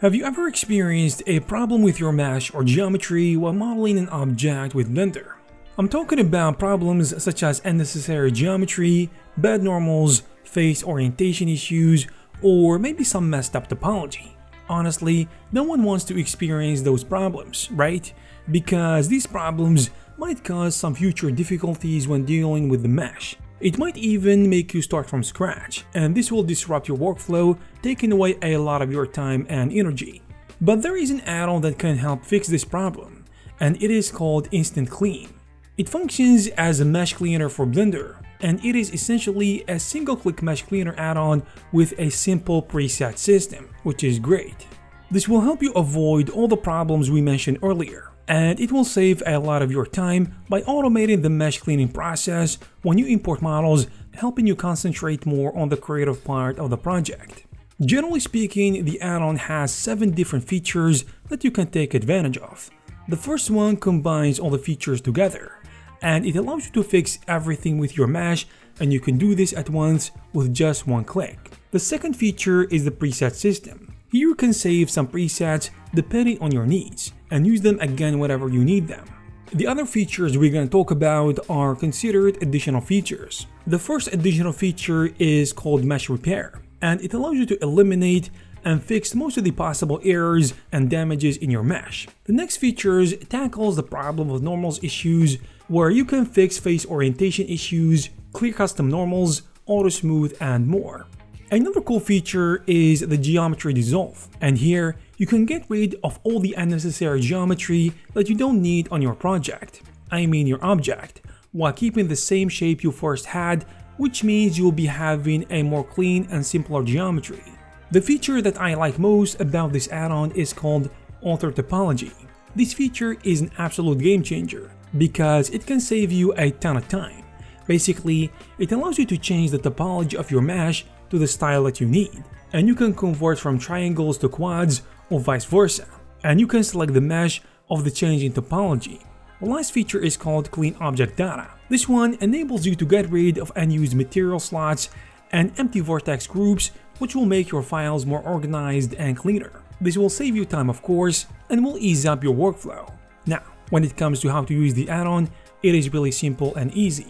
Have you ever experienced a problem with your mesh or geometry while modeling an object with Blender? I'm talking about problems such as unnecessary geometry, bad normals, face orientation issues, or maybe some messed up topology. Honestly, no one wants to experience those problems, right? Because these problems might cause some future difficulties when dealing with the mesh. It might even make you start from scratch, and this will disrupt your workflow, taking away a lot of your time and energy. But there is an add-on that can help fix this problem, and it is called Instant Clean. It functions as a mesh cleaner for Blender, and it is essentially a single-click mesh cleaner add-on with a simple preset system, which is great. This will help you avoid all the problems we mentioned earlier, and it will save a lot of your time by automating the mesh cleaning process when you import models, helping you concentrate more on the creative part of the project. Generally speaking, the add-on has 7 different features that you can take advantage of. The first one combines all the features together, and it allows you to fix everything with your mesh and you can do this at once with just one click. The second feature is the preset system. Here you can save some presets depending on your needs and use them again whenever you need them. The other features we're going to talk about are considered additional features. The first additional feature is called Mesh Repair, and it allows you to eliminate and fix most of the possible errors and damages in your mesh. The next features tackles the problem of normals issues where you can fix face orientation issues, clear custom normals, auto smooth and more. Another cool feature is the geometry dissolve, and here you can get rid of all the unnecessary geometry that you don't need on your project, I mean your object, while keeping the same shape you first had, which means you'll be having a more clean and simpler geometry. The feature that I like most about this add-on is called Alter Topology. This feature is an absolute game changer because it can save you a ton of time. Basically, it allows you to change the topology of your mesh to the style that you need, and you can convert from triangles to quads or vice versa, and you can select the mesh of the changing topology. The last feature is called Clean Object Data. This one enables you to get rid of unused material slots and empty vertex groups which will make your files more organized and cleaner. This will save you time of course and will ease up your workflow. Now, when it comes to how to use the add-on, it is really simple and easy.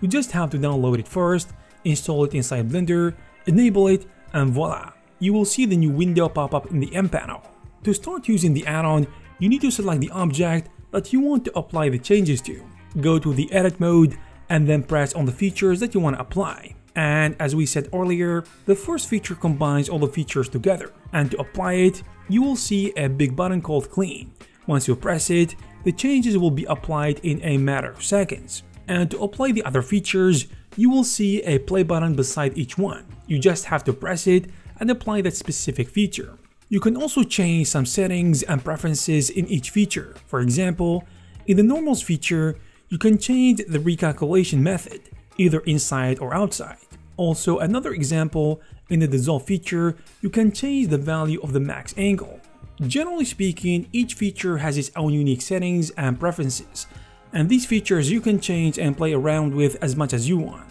You just have to download it first, install it inside Blender, enable it, and voila, you will see the new window pop up in the N panel. To start using the add-on, you need to select the object that you want to apply the changes to. Go to the edit mode and then press on the features that you want to apply. And as we said earlier, the first feature combines all the features together. And to apply it, you will see a big button called clean. Once you press it, the changes will be applied in a matter of seconds. And to apply the other features, you will see a play button beside each one. You just have to press it and apply that specific feature. You can also change some settings and preferences in each feature. For example, in the normals feature, you can change the recalculation method, either inside or outside. Also, another example, in the dissolve feature, you can change the value of the max angle. Generally speaking, each feature has its own unique settings and preferences, and these features you can change and play around with as much as you want.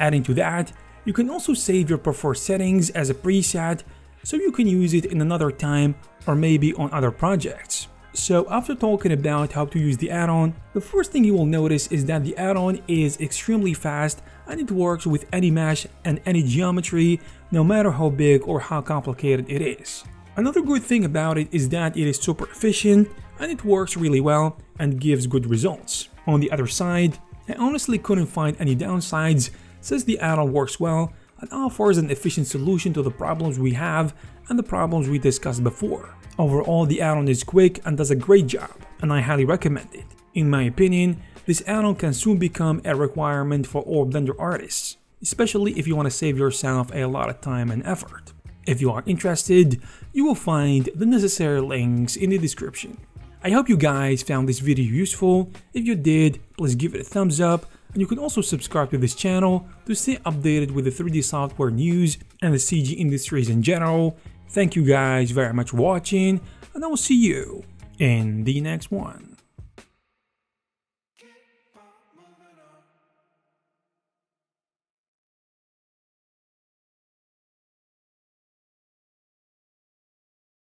Adding to that, you can also save your preferred settings as a preset so you can use it in another time or maybe on other projects. So after talking about how to use the add-on, the first thing you will notice is that the add-on is extremely fast and it works with any mesh and any geometry no matter how big or how complicated it is. Another good thing about it is that it is super efficient and it works really well and gives good results. On the other side, I honestly couldn't find any downsides since the add-on works well and offers an efficient solution to the problems we have and the problems we discussed before. Overall, the add-on is quick and does a great job, and I highly recommend it. In my opinion, this add-on can soon become a requirement for all Blender artists, especially if you want to save yourself a lot of time and effort. If you are interested, you will find the necessary links in the description. I hope you guys found this video useful. If you did, please give it a thumbs up and you can also subscribe to this channel to stay updated with the 3D software news and the CG industries in general. Thank you guys very much for watching and I will see you in the next one.